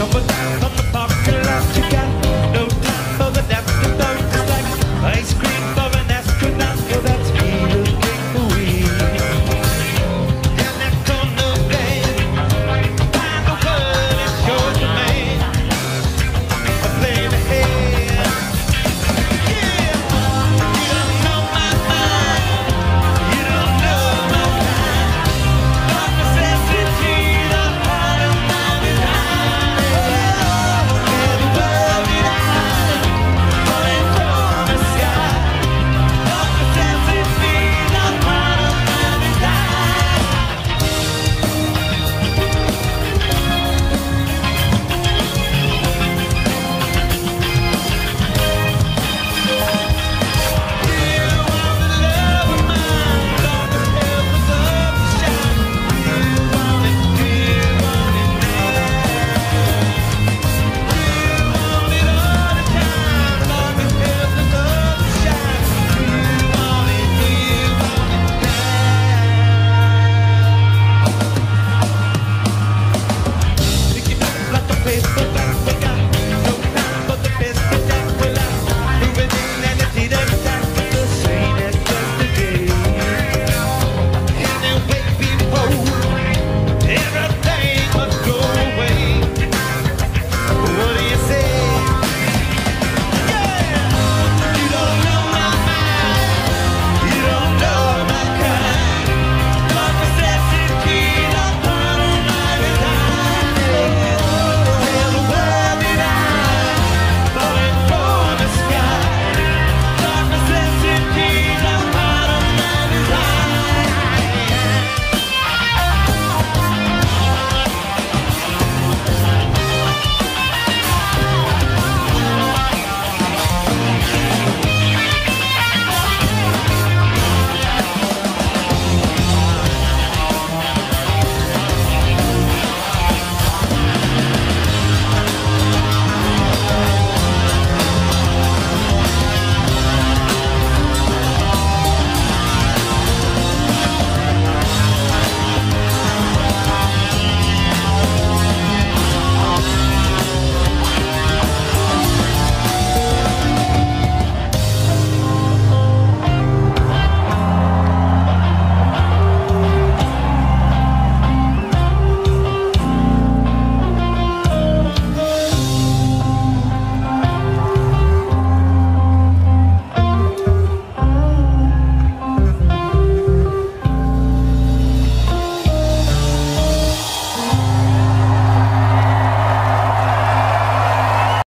tumble down. Bogotá.